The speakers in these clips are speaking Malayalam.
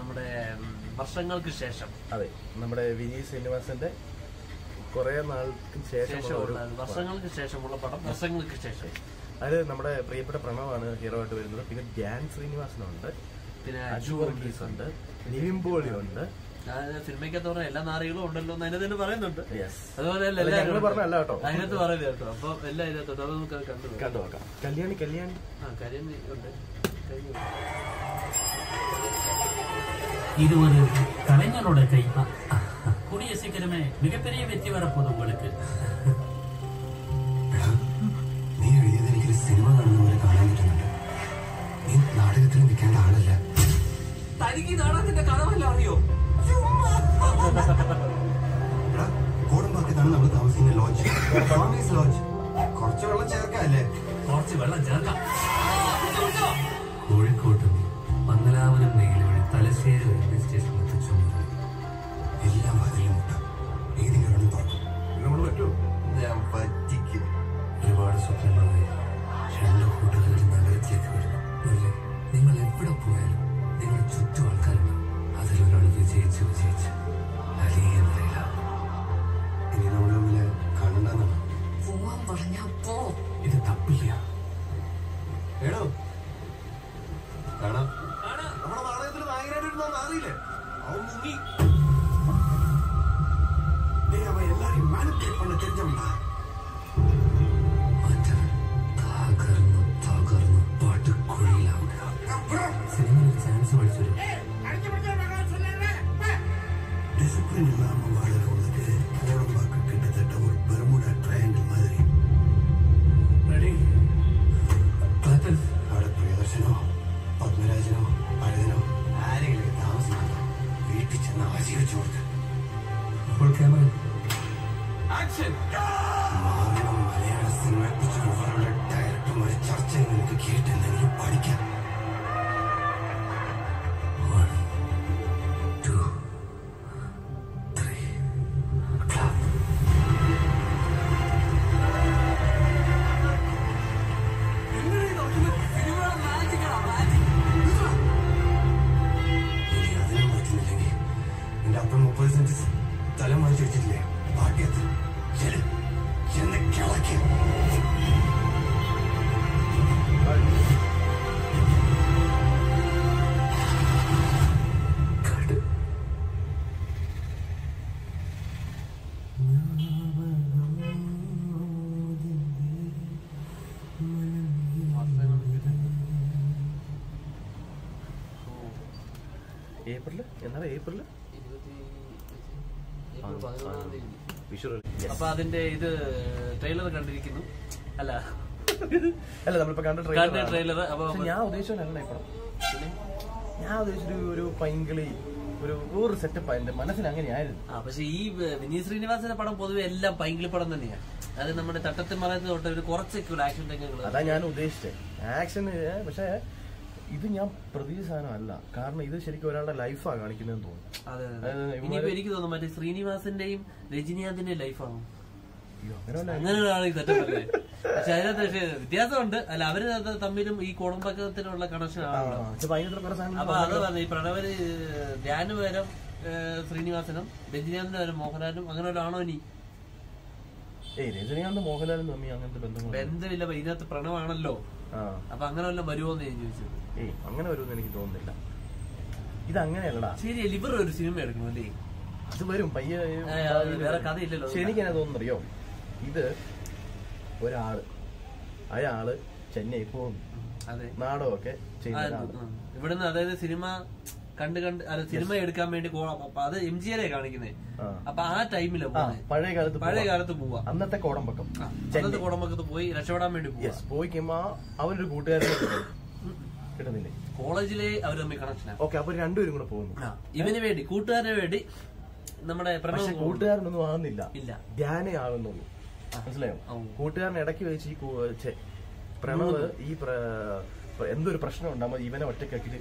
നമ്മുടെ വർഷങ്ങൾക്ക് ശേഷം. അതെ നമ്മുടെ വിനീത് ശ്രീനിവാസന്റെ കുറെ നാൾക്ക് ശേഷമുള്ള വർഷങ്ങൾക്ക് ശേഷമുള്ള പടം വർഷങ്ങൾക്ക് ശേഷം. അതായത് നമ്മുടെ പ്രിയപ്പെട്ട പ്രണവാണ് ഹീറോ ആയിട്ട് വരുന്നത്. പിന്നെ ധ്യാൻ ശ്രീനിവാസനുണ്ട്. പിന്നെ അജു വർഗീസ് ഉണ്ട്. നിവിംബോളി ഉണ്ട് സിനിമയ്ക്കകത്ത് പറഞ്ഞ എല്ലാ നാറികളും ഉണ്ടല്ലോ എന്ന് അതിനകത്ത് തന്നെ പറയുന്നുണ്ട്. അതുപോലെ. അതിനകത്ത് പറയില്ല കേട്ടോ. അപ്പൊ എല്ലാം ഇതിനകത്തുണ്ട്. അത് നമുക്ക് കണ്ടു കണ്ടു നോക്കാം കല്യാണി കല്യാണി. ആ കല്യാണി ഉണ്ട്. കഴിഞ്ഞു. இது ஒரு கலைஞரோட கை கூடிய சீக்கிரமே மிகப்பெரிய வெற்றி வரப்போகுது உங்களுக்கு എടാ, നീ എഴുതിയത് എനിക്കൊരു സിനിമ കാണുന്ന പോലെ കാണാൻ പറ്റുന്നുണ്ട് നീ നാടകത്തിൽ നിൽക്കേണ്ട ആളല്ല തനിക്ക് നാടകത്തിന്റെ കഥ വല്ല അറിയോ എടാ കോടമ്പാക്കത്താണ് നമ്മൾ താമസിക്കുന്ന ലോഡ്ജ് ഫാമീസ് ലോഡ്ജ് കുറച്ച് വെള്ളം ചേർക്കല്ലേ കുറച്ച് വെള്ളം ചേർക്കാം കോഴിക്കോട്ട് 地方真正版。ഏപ്രിൽ? എന്നാ ഏപ്രിൽ അപ്പൊ അതിന്റെ ഇത് ട്രെയിലർ കണ്ടിരിക്കുന്നു. അല്ല. അല്ല നമ്മളിപ്പോ കണ്ട ട്രെയിലർ ഞാൻ ഉദ്ദേശിച്ചല്ല ഈ പടം ഞാൻ ഉദ്ദേശിച്ചൊരു ഒരു പൈങ്കിളി ഒരു ഒരു സെറ്റപ്പ് എന്റെ മനസ്സിൽ അങ്ങനെയായിരുന്നു. ആ പക്ഷെ ഈ വിനീത് ശ്രീനിവാസന്റെ പടം പൊതുവെ എല്ലാം പൈങ്കിളി പടം തന്നെയാണ് അത് നമ്മുടെ തട്ടത്തിൽ മറയത്ത് തൊട്ട് ഒരു കുറച്ചൊക്കെ ആക്ഷൻ രംഗങ്ങൾ അതാ ഞാൻ ഉദ്ദേശിച്ചത്. ആക്ഷൻ പക്ഷേ ഇത് ഞാൻ പ്രതീക്ഷ സാധനമല്ല കാരണം ഇത് ശരിക്കും ഒരാളുടെ ലൈഫാ കാണിക്കുന്നതെന്ന് തോന്നുന്നു. ഇനിയിപ്പോ എനിക്ക് തോന്നുന്നു മറ്റേ ശ്രീനിവാസിന്റെയും രജനീകാന്തിന്റെയും ലൈഫാണ്. അങ്ങനെ ഒരാളെ സെറ്റപ്പല്ലേ പക്ഷെ അതിനകത്ത് പക്ഷേ വ്യത്യാസമുണ്ട്. അല്ല അവർ തമ്മിലും ഈ കുടുംബത്തിലുള്ള കണക്ഷൻ ആണല്ലോ. അപ്പൊ അത് പറഞ്ഞു ഈ പ്രണവര് ധ്യാന് പകരം ശ്രീനിവാസനും രജനീകാന്തിന് പകരം മോഹൻലാലും അങ്ങനെ ഒരാണോ ഇനി? ഏയ് രജനീകാന്ത് മോഹൻലാലും തമ്മിൽ അങ്ങനത്തെ ബന്ധങ്ങൾ ബന്ധമില്ല ഇതിനകത്ത് പ്രണവാണല്ലോ. അപ്പൊ അങ്ങനെ വല്ലതും വരുമോന്ന് ഞാൻ ചോദിച്ചത്. ഏയ് അങ്ങനെ വരുമെന്ന് എനിക്ക് തോന്നുന്നില്ല. ഇത് അങ്ങനെയല്ലടാ ശരി ലിവർ ഒരു സിനിമ എടുക്കണം അല്ലേ? അത് വരും പയ്യെ വേറെ കഥയില്ലല്ലോ. പക്ഷെ എനിക്ക് എന്നെ തോന്നുന്നറിയോ? ഇത് ഒരാൾ അയാൾ ചെന്നൈ പോകുന്നു. അതെ. നാടകമൊക്കെ ചെയ്യുന്ന. ഉം. ഇവിടുന്ന് അതായത് സിനിമ കണ്ട് കണ്ട് അല്ല സിനിമ എടുക്കാൻ വേണ്ടി കോ- അപ്പൊ അത് എം ജി ആരെ കാണിക്കുന്നത്. അപ്പൊ ആ ടൈമിൽ പഴയ കാലത്ത് പഴയ കാലത്ത് പോവാ. അന്നത്തെ കോടമ്പക്കം. അന്നത്തെ കോടമ്പക്കത്ത് പോയി രക്ഷപ്പെടാൻ വേണ്ടി പോവാ. പോയി പോയിക്കുമ്പോ അവരൊരു കൂട്ടുകാരനെ കിട്ടും. കിട്ടുന്നില്ലേ? കോളേജിലെ അവർ തമ്മിൽ കണക്ഷൻ ഓക്കെ അപ്പൊ രണ്ടുപേരും കൂടെ പോകുന്നു. ഇവന് വേണ്ടി കൂട്ടുകാരന് വേണ്ടി നമ്മുടെ പക്ഷെ. കൂട്ടുകാരനൊന്നും ആകുന്നില്ല ഇല്ല. ധ്യാനേ ആകുന്നുള്ളൂ മനസ്സിലായോ? കൂട്ടുകാരനെ കൂട്ടുകാരൻ ഇടയ്ക്ക് വെച്ച് ഈ പ്രണവ് ഈ എന്തൊരു പ്രശ്നം ഉണ്ടാകുമ്പോൾ ഇവനെ ഒറ്റക്കാക്കിട്ട്.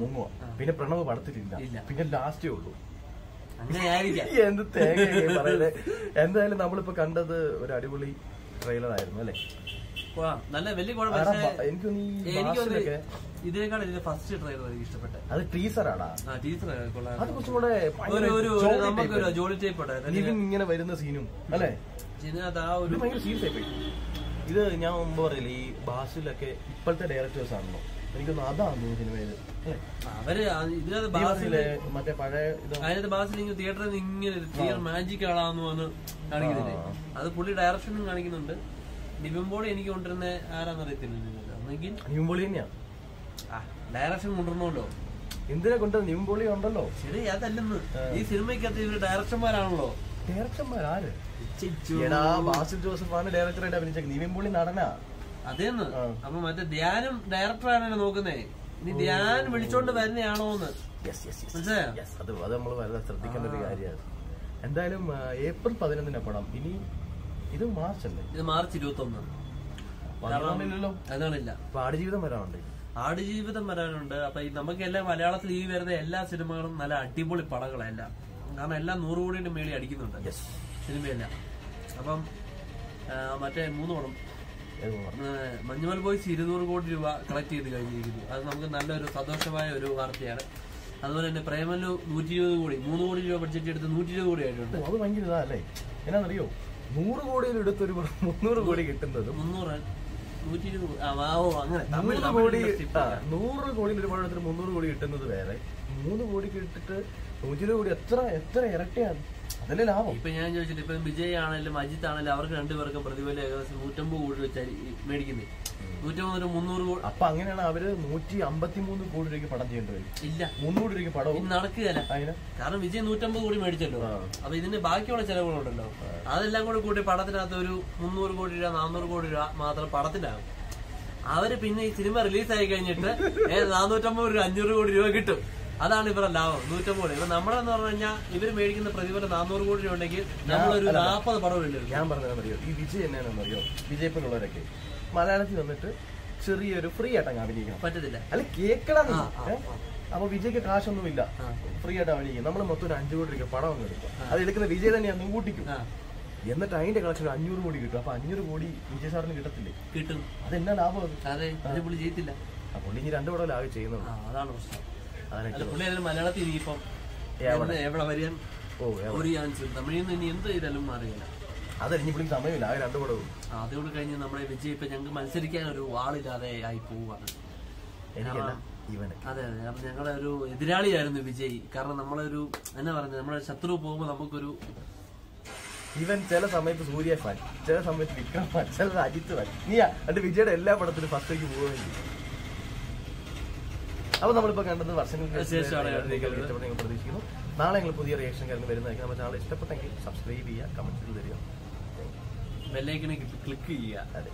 മുങ്ങുക പിന്നെ പ്രണവ് പടത്തിലില്ല പിന്നെ ലാസ്റ്റേ ഉള്ളൂ. എന്ത് തേങ്ങ പറയുന്നത് എന്തായാലും നമ്മളിപ്പോ കണ്ടത് ഒരു അടിപൊളി ട്രെയിലർ ആയിരുന്നു അല്ലേ. നല്ല വലിയ എനിക്ക് ഇതിനേക്കാൾ ഇതിന്റെ ഫസ്റ്റ് ട്രെയിലർ എനിക്ക് ഇഷ്ടപ്പെട്ടെ. അത് ടീസറാടാ ടീസർ അത് കുറച്ചും കൂടെ നമുക്കൊരു ജോളി ടൈപ്പ് ഇങ്ങനെ വരുന്ന സീനും അല്ലേ? ഇതിനകത്ത് ആ ഒരു ഭയങ്കര സീൻ പോയി. ഇത് ഞാൻ മുമ്പ് പറയില്ല ഈ ബാസിലൊക്കെ ഇപ്പോഴത്തെ ഡയറക്ടേഴ്സ് ആണല്ലോ എനിക്കൊന്ന് അതാണ് സിനിമയിൽ? അവർ ഇതിനകത്ത് ബാസിലെ മറ്റേ പഴയ അതിനകത്ത് ബാസിൽ ഇങ്ങനെ തിയേറ്ററിൽ നിന്ന് ഇങ്ങനെ തിയേറ്റർ മാജിക് ആളാന്ന് വന്ന് കാണിക്കുന്നില്ലേ? അത് പുള്ളി ഡയറക്ഷനും കാണിക്കുന്നുണ്ട്. നിവിൻ എനിക്ക് കൊണ്ടുവരുന്ന ആരാന്ന് അറിയത്തില്ല ഒന്നെങ്കിൽ നിവിൻപോളി തന്നെയാ? ഡയറക്ഷൻ കൊണ്ടുവരണമല്ലോ. എന്തിനെ കൊണ്ടുവരുന്ന നിവിൻപോളി ഉണ്ടല്ലോ. ശരി അതല്ലെന്ന്. ഈ സിനിമയ്ക്കകത്ത് ഇവർ ഡയറക്ഷന്മാരാണല്ലോ ഡയറക്ടർമാർ ആര്? ചിച്ചു. എടാ ബാസിൽ ജോസഫാണ് ഡയറക്ടറായിട്ട് അഭിനയിച്ചത്. നിവിൻപോളി നടനാ. അതേന്ന്? ആ. അപ്പൊ മറ്റേ ധ്യാനം ഡയറക്ടറാണ് നോക്കുന്നേ. ഇനി ധ്യാൻ വിളിച്ചോണ്ട് വരുന്നയാണോന്ന്? അത് അത് നമ്മൾ വളരെ ശ്രദ്ധിക്കേണ്ട ഒരു കാര്യമാണ്. എന്തായാലും ഏപ്രിൽ പതിനൊന്നിന് പടം. ഇനി ഇത് മാർച്ച് അല്ലേ? ഇത് മാർച്ച് ഇരുപത്തി ഒന്ന് അതാണില്ല. അപ്പൊ ആടുജീവിതം വരാനുണ്ട് ആടുജീവിതം വരാനുണ്ട്. അപ്പൊ നമുക്ക് എല്ലാം മലയാളത്തിൽ ഈ വരുന്ന എല്ലാ സിനിമകളും നല്ല അടിപൊളി പടങ്ങളെല്ലാം. കാരണം എല്ലാം നൂറ് കോടിയുടെ മേളി അടിക്കുന്നുണ്ട്. സിനിമയെല്ലാം. അപ്പം മറ്റേ മൂന്ന്? ആ, മഞ്ഞുമൽ ബോയ്സ് ഇരുന്നൂറ് കോടി രൂപ കളക്ട് ചെയ്ത് കഴിഞ്ഞിരിക്കുന്നു. അത് നമുക്ക് നല്ലൊരു സന്തോഷമായ ഒരു വാർത്തയാണ്. അതുപോലെ തന്നെ പ്രേമല്ലു നൂറ്റി ഇരുപത് കോടി മൂന്ന് കോടി രൂപ ബഡ്ജറ്റ് എടുത്ത് നൂറ്റി ഇരുപത് കോടി ആയിട്ടുണ്ട്. അത് ഭയങ്കര ഇതാ അല്ലേ? എന്നാന്നറിയോ? നൂറ് കോടിയിൽ എടുത്തൊരു മുന്നൂറ് കോടി കിട്ടുന്നത് മുന്നൂറ് നൂറ് കോടി നൂറ് കോടിയിൽ ഒരു പടം മുന്നൂറ് കോടി കിട്ടുന്നത് വേറെ. മൂന്ന് കോടി കിട്ടിട്ട് നൂറ്റി ഇരുപത് കോടി എത്ര എത്ര ഇരട്ടിയാണ്. അതല്ലേ ലാഭം? ഇപ്പൊ ഞാൻ ചോദിച്ചിട്ട് ഇപ്പൊ വിജയ് ആണെങ്കിലും അജിത്ത് ആണെങ്കിലും അവർക്ക് രണ്ടുപേർക്കും പ്രതിഫലം ഏകദേശം നൂറ്റമ്പത് കോടി വെച്ചാൽ മേടിക്കുന്നത് നൂറ്റമ്പത് മുന്നൂറ് കോടി അപ്പൊ അങ്ങനെയാണ് അവർ നൂറ്റി അമ്പത്തി മൂന്ന് കോടി രൂപയ്ക്ക് പടം ചെയ്യേണ്ടി വരും. ഇല്ല. മുന്നൂറ് രൂപയ്ക്ക് പടം നടക്കുകയല്ല. കാരണം വിജയ് നൂറ്റമ്പത് കോടി മേടിച്ചല്ലോ. അപ്പൊ ഇതിന്റെ ബാക്കിയുള്ള ചെലവുകളുണ്ടല്ലോ. അതെല്ലാം കൂടി കൂട്ടി പടത്തിനകത്ത് ഒരു മുന്നൂറ് കോടി രൂപ നാനൂറ് കോടി രൂപ മാത്രം പടത്തിനാകും അവർ പിന്നെ ഈ സിനിമ റിലീസ് ആയി കഴിഞ്ഞിട്ട് നാനൂറ്റമ്പത് രൂപ അഞ്ഞൂറ് കോടി രൂപ കിട്ടും. അതാണ് ഇവരുടെ ലാഭം. നൂറ്റമ്പത് കോടി ഇപ്പൊ നമ്മളെന്ന് പറഞ്ഞു കഴിഞ്ഞാൽ ഇവർ മേടിക്കുന്ന പ്രതിഫലം നാനൂറ് കോടി രൂപ ഉണ്ടെങ്കിൽ നമ്മളൊരു. നാൽപ്പത് പടമില്ലല്ലോ ഞാൻ പറഞ്ഞതെന്നറിയോ ഈ വിജയ് എന്നാണെന്നറിയോ വിജയപ്പിലുള്ളവരൊക്കെ മലയാളത്തിൽ വന്നിട്ട് ചെറിയൊരു ഫ്രീ ആയിട്ടങ്ങ് അഭിനയിക്കണം. പറ്റത്തില്ല. അല്ല കേക്കണം. അപ്പൊ വിജയ്ക്ക് കാശൊന്നുമില്ല. ഇല്ല ഫ്രീ ആയിട്ട് അഭിനയിക്കും. നമ്മൾ മൊത്തം ഒരു അഞ്ചു കോടി രൂപ പടം അങ്ങ് എടുക്കും. അത് എടുക്കുന്ന വിജയ് തന്നെയാണ് കൂട്ടിക്കും. ആ. എന്നിട്ട് അതിന്റെ കളക്ഷൻ അഞ്ഞൂറ് കോടി കിട്ടും. അപ്പൊ അഞ്ഞൂറ് കോടി വിജയ് സാറിന് കിട്ടത്തില്ലേ? കിട്ടും. അതെന്നാ ലാഭം അത്? പുള്ളി ചെയ്യത്തില്ല പുള്ളി ഇനി രണ്ടു പടം ലാഭം ചെയ്യുന്നുള്ളൂ അതാണ് പ്രശ്നം. മലയാളത്തിൽ ഇനിയിപ്പം എവിടെ? എന്ന് ഓ എവിടെ? ഒരു ചാൻസ് തമിഴിൽ നിന്ന് ഇനി എന്ത് ചെയ്താലും മാറിയില്ല. അതല്ല ഇനി സമയമില്ല ആ രണ്ടു കഴിഞ്ഞ് നമ്മുടെ വിജയ് ഇപ്പൊ ഞങ്ങൾക്ക് മത്സരിക്കാൻ ഒരു ആളില്ലാതെ ആയി പോവാണ് അതെ അതെ. അപ്പൊ ഞങ്ങളുടെ ഒരു എതിരാളിയായിരുന്നു വിജയ്. കാരണം നമ്മളൊരു എന്നാ പറഞ്ഞ നമ്മുടെ ശത്രു പോകുമ്പോ നമുക്കൊരു ഇവൻ ചില സമയത്ത് സൂര്യ ഫാൻ ചില സമയത്ത് വിക്രം ഫാൻ ചില അജിത്ത് ഫാൻ നീയാ എന്റെ വിജയുടെ എല്ലാ പടത്തിലും ഫസ്റ്റേക്ക് പോവുകയും ചെയ്യും. അപ്പൊ നമ്മളിപ്പോ കണ്ടത് വർഷങ്ങൾക്ക് ശേഷമാണ് നിങ്ങൾ പ്രതീക്ഷിക്കുന്നു. നാളെ ഞങ്ങൾ പുതിയ റിയാക്ഷൻ കാര്യങ്ങൾ വരുന്നതായിരിക്കും. നമ്മുടെ ചാനൽ ഇഷ്ടപ്പെട്ടെങ്കിൽ സബ്സ്ക്രൈബ് ചെയ്യുക കമന്റ് ചെയ്ത് തരിക. ക്ലിക്ക് ചെയ്യുക. അതെ.